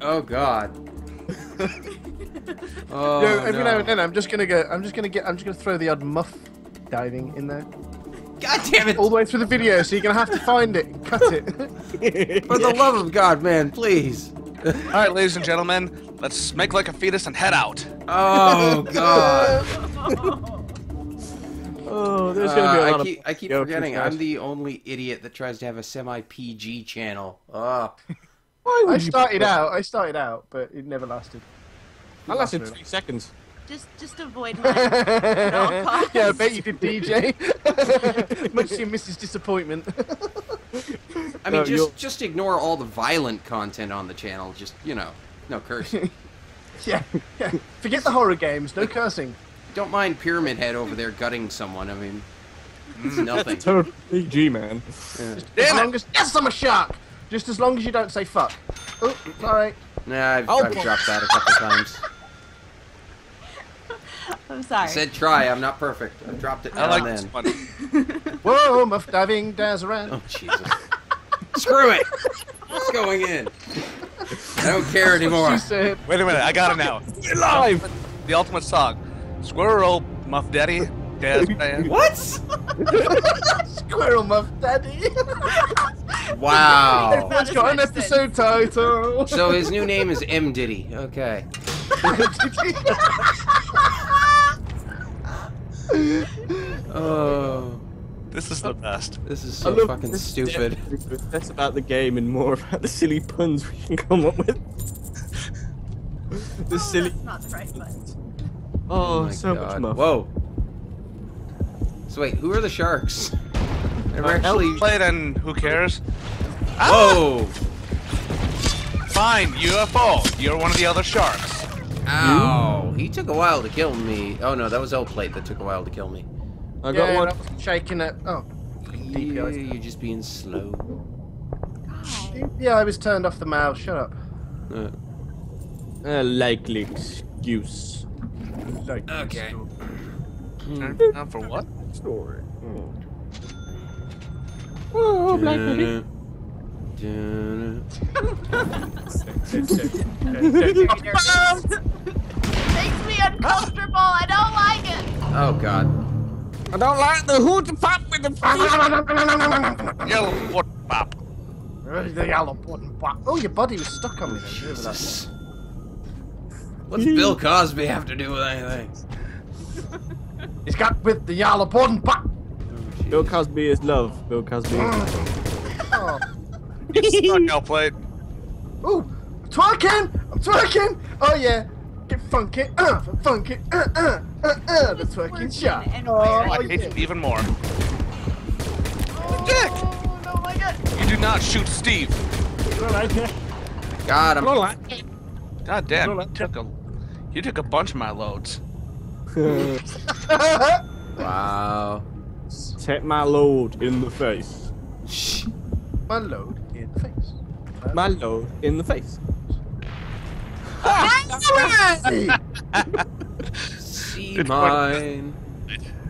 Oh god. oh, Yo, every no. now and then, I'm just gonna go. I'm just gonna get. I'm just gonna throw the odd muff diving in there God damn it! all the way through the video, so you're gonna have to find it, and cut it. For the love of God, man, please. All right, ladies and gentlemen, let's make like a fetus and head out. Oh god. oh, there's gonna be a Uh, lot I of. keep, I keep forgetting guys. I'm the only idiot that tries to have a semi PG channel. Oh. Why I would you- started out. I started out, but it never lasted. I lasted three seconds. Just, just avoid my. at yeah, I bet you did, DJ. Much to your missus' disappointment. I mean, No, just you'll- just ignore all the violent content on the channel. Just you know, no cursing. yeah, yeah. Forget the horror games. No cursing. Don't mind Pyramid Head over there gutting someone. I mean, nothing. Total PG, man. as Damn long it! as yes, I'm a shark. Just as long as you don't say fuck. Oh, sorry. Nah, I've, Oh, I've dropped that a couple times. I'm I sorry. said try. I'm not perfect. I've dropped it I like and this then. one. Whoa, muff diving, daz around. Oh Jesus! Screw it. It's going in. I don't care anymore. Wait a minute, I got it now. Live. The ultimate song. Squirrel, Muff Daddy, Daz Man. What? Squirrel muff daddy. Wow. That It's got an episode title. So his new name is M Diddy. Okay. Oh, This is the best. this is so fucking stupid. depth. Less about the game and more about the silly puns we can come up with. the Oh, silly. That's not the right button. Oh, my so much God. muff. Whoa. So wait, who are the sharks? They're Uh, actually. played and who cares? Ah! Whoa! Fine, UFO. You're one of the other sharks. Ow! He took a while to kill me. Oh no, that was L plate that took a while to kill me. I got yeah, one. that was shaking it. Oh. You, DPI. you're just being slow. God. Yeah, I was turned off the mouse. Shut up. Uh, A likely excuse. okay. Turn down for what? Story. Hmm. Oh, oh Black Lady. It makes me uncomfortable. I don't like it. Oh god. I don't like the hoot pop with the Yellow what pop. The yellow button. Oh, your body was stuck on me. then. Remember that? Jesus. What's Bill Cosby have to do with anything? He's got with the yellow button. Oh, Bill. Cosby is love. Bill Cosby is love. Oh. Stuck out played. Ooh, twerking! I'm twerking! Oh yeah, get funky, uh, funky, uh, uh, uh, uh, the twerking Twerking shot. and Oh, I hate yeah. you even more. Dick. Oh, no, my God. You do not shoot Steve. God, I'm. God damn, you took a you took a bunch of my loads. Wow. Take my load in the face. Shh. My load in the face. My load in the face. See mine.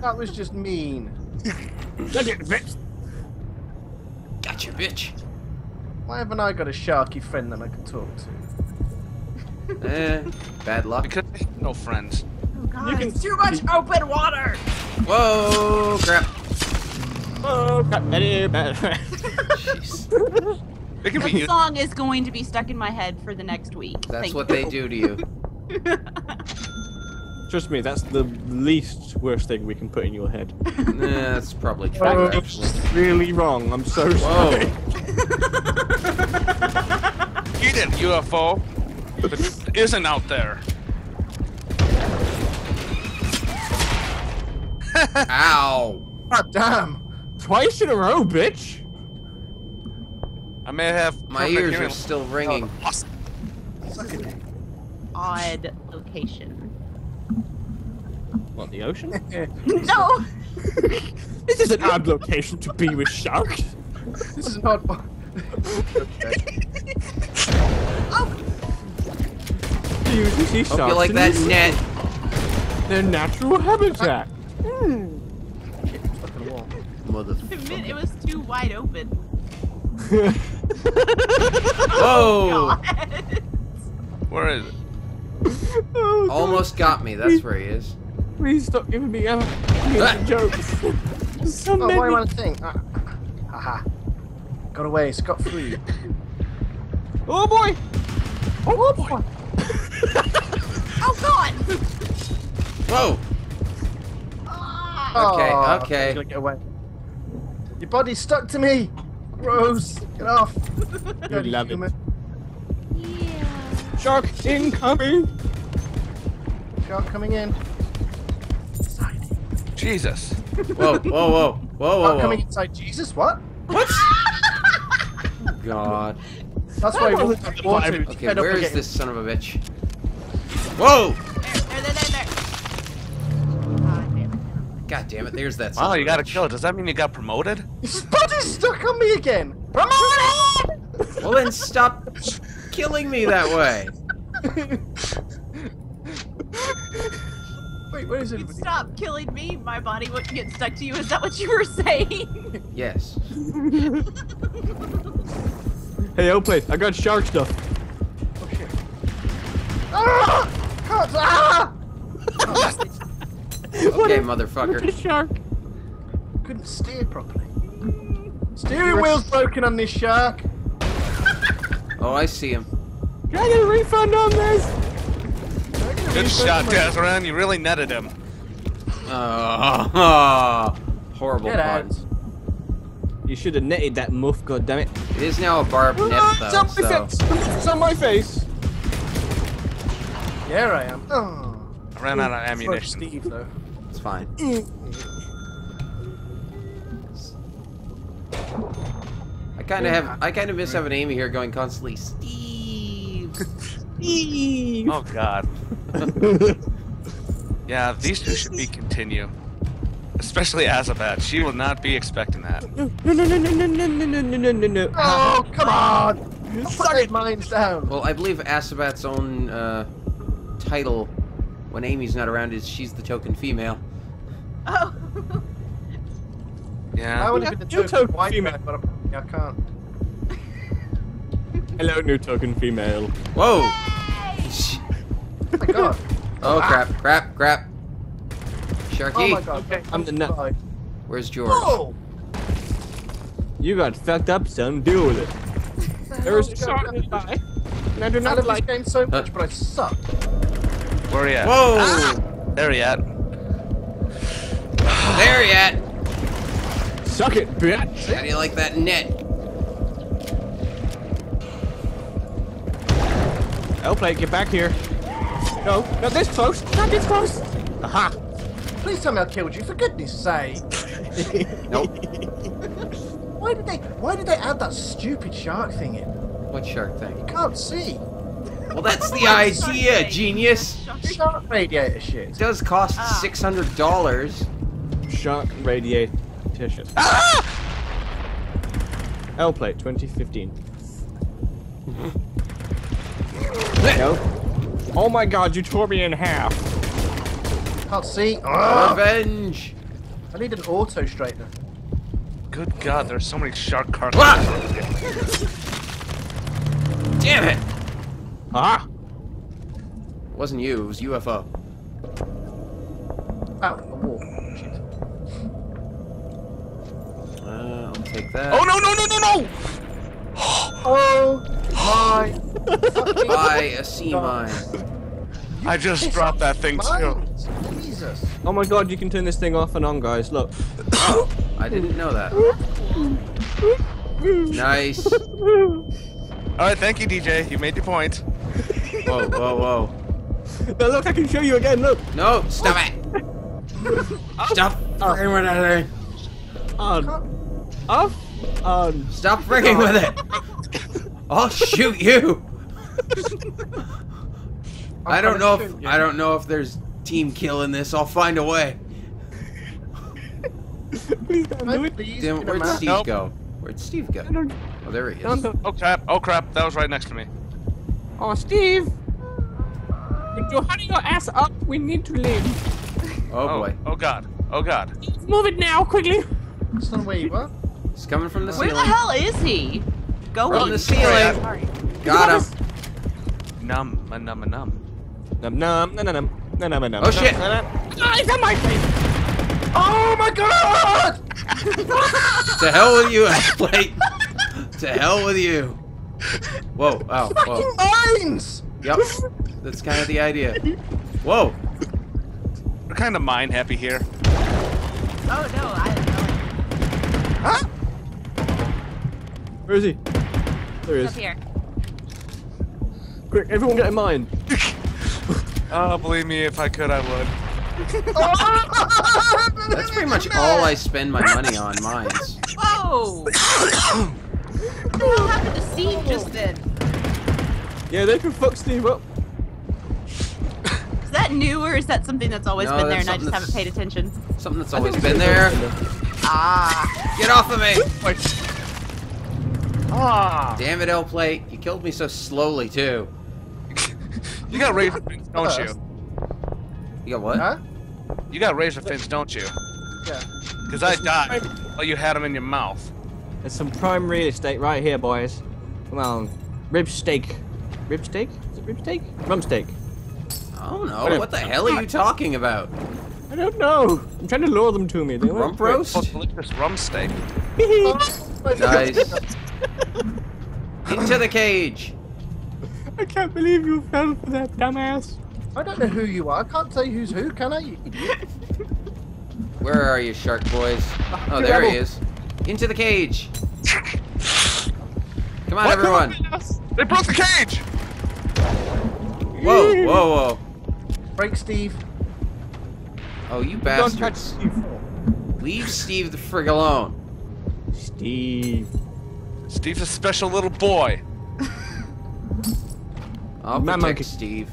that was just mean. Gotcha, bitch. Why haven't I got a sharky friend that I can talk to? Eh, bad luck. Because no friends. Oh, God. You can- It's too much open water. Whoa, crap. Oh, crap. Better, better. Jeez. They can be That song is going to be stuck in my head for the next week. That's Thank what you. they do to you. Trust me, that's the least worst thing we can put in your head. Nah, that's probably true, Oh, actually. it's really wrong. I'm so Whoa. sorry. Get it, UFO. It isn't out there. Ow. God damn! Twice in a row, bitch. I may have My ears hearing are still ringing. loss. Suck it. Odd location. What, the ocean? No. this is an odd location to be with sharks. This is not. Do You usually see sharks Hope you like in that this- net. Their natural habitat. Hmm. Fucking wall. Motherfucker. It was too wide open. Whoa! God. Where is it? Oh, Almost got me. That's where he is. Please stop giving me ammo. Ah. jokes. so Oh, many. why am I thing? Ah, haha. Got away, scot free. Oh boy! Oh, boy. Oh God! Whoa. Ah. Okay, Oh, okay. I'm gonna get away. Your body's stuck to me. Gross. Get off. Dirty love it. human. Yeah. Shark incoming! Shark coming in. Inside. Jesus. Whoa, whoa, whoa, whoa, whoa, Shark coming inside Jesus. What? What? God. That's why he That walked wasn't on water. Okay, fed up where with is getting- this son of a bitch? Whoa! God damn it, there's that son Wow, you got a bitch. kill. Does that mean you got promoted? His body's stuck on me again. Promoted! Well then stop killing me that way. Wait, where is You'd stop killing me, my body wouldn't get stuck to you. Is that what you were saying? Yes. Hey, Oplay, I got shark stuff. Oh shit. Ah! Can't- Ah! Okay, motherfucker. shark. Couldn't steer properly. Steering wheel's broken on this shark. Oh, I see him. Can I get a refund on this? Good shot, Dzaran. You really netted him. Oh, horrible Get out. puns. You should have netted that muff, goddammit. It is now a barbed net, Ah, it's though, on my so... face! The on my face! Here I am. Oh. I ran out of ammunition. Steve though. It's fine. I kind of have, I kind of miss having Amy here going constantly, Steve. Steve. Oh God. Yeah, these two should be continue. Especially Azabat. She will not be expecting that. No, no, no, no, no, no, no, no, no, no, no, no. Oh, come on! Suck it, mines down. Well, I believe Asabat's own uh, title when Amy's not around is she's the token female. Oh. I Yeah. would have been the token token white female. guy, but I'm, I can't. Hello, new token female. Whoa! Oh my god. Oh crap! Crap! Crap! Sharky, Oh my god. Okay, I'm the nut. Bye. where's George? Whoa. You got fucked up, son. Deal with it. There is a shark nearby. And I do I not this like game so much, Uh. but I suck. Where are you at? Whoa! There he at. There you at? Suck it, bitch! How do you like that net? L-Plate, get back here. No, not this close. Not this close. Aha. Please tell me I killed you, for goodness sake. Nope. Why did they why did they add that stupid shark thing in? What shark thing? You can't see. Well, that's the idea, genius. Shark radiator shit. It does cost Ah. six hundred dollars. Shark radiate t-shirt. L plate 2015. No. Oh my god, you tore me in half. Can't see. Ah! Revenge. I need an auto straightener. Good God, there's so many shark Ah! carcasses. Damn it! Ah! It wasn't you. It was UFO. Take that. Oh no no no no no! Oh my fucking Buy a sea mine. I just dropped that thing too. Jesus. Oh my god, you can turn this thing off and on, guys. Look. Oh, I didn't know that. Nice. All right, thank you, DJ. You made your point. Whoa, whoa, whoa. Now look, I can show you again. Look. No, stop it. Stop oh. frigging with that thing. On. Oh. Off. On. Um, Stop frigging with it. I'll shoot you. I don't know if I don't know if there's team kill in this. I'll find a way. Please don't do it. Please, Then get where'd. Steve Nope. go? Where'd Steve go? Oh, there he is. Oh crap! Oh crap! That was right next to me. Oh, Steve. Would you hurry your ass up? We need to leave. Oh boy, Oh, oh God! Oh God! Move it now, quickly. That's not where you were. He's coming from the Where the hell is he? Go From on. the ceiling. Got him. Num, a num, a num. Num num num num num num num num. Oh, shit. num, num. Ah, it's on my face. Oh my god! To hell with you, plate. to hell with you. Whoa! Oh, Fucking mines! Yep. That's kind of the idea. Whoa! We're kind of mind happy here. Oh no, I Where is he? There he is. Up is. here. Quick, everyone get in mine. Oh, believe me, if I could, I would. That's pretty much all I spend my money on. Mines. Whoa! what the hell happened to Steve just then? Yeah, they can fuck Steve up. Is that new or is that something that's always No, been there and I just haven't paid attention? Something that's always been there. Ah. Get off of me! Ah! Damn it, L plate. You killed me so slowly too. You got razor fins, don't you? You got what? Huh? You got razor fins, don't you? Yeah. Because I died while you had them in your mouth. There's some prime real estate right here, boys. Come on. Rib steak. Rib steak? Is it rib steak? Rum steak. I don't know. Whatever. What the hell are you talking about? I don't know. I'm trying to lure them to me. They won't Rump roast? Oh, delicious rum steak. Nice. Into the cage. I can't believe you fell for that, dumbass. I don't know who you are. I can't tell you who's who, can I? You idiot. Where are you, shark boys? Ah, oh, Good there he is. Into the cage. Come on, What? everyone. They broke the cage! Whoa, whoa, whoa. Break Steve. Oh, you Don't touch. Steve. Leave Steve the frig alone. Steve. Steve's a special little boy. I'll My protect. Steve.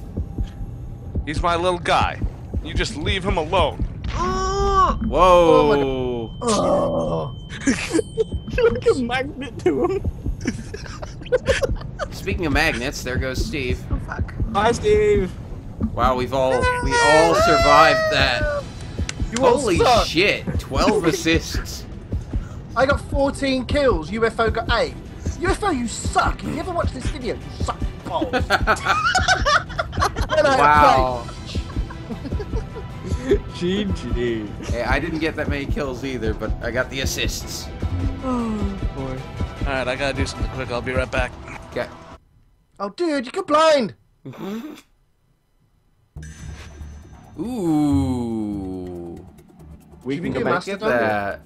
He's my little guy. You just leave him alone. Whoa. Oh. You're like a magnet to him. Speaking of magnets, there goes Steve. Oh fuck. Hi, Steve. Wow, we've all we all survived that. You Holy shit! 12 assists. I got 14 kills. UFO got 8. UFO, you suck. If you ever watch this video, you suck balls. When I wow. GG. Hey, I didn't get that many kills either, but I got the assists. Oh, boy. Alright, I gotta do something quick. I'll be right back. Okay. Oh, dude, you got blind. Ooh. We Should can we go do back. Master at Thunder? that.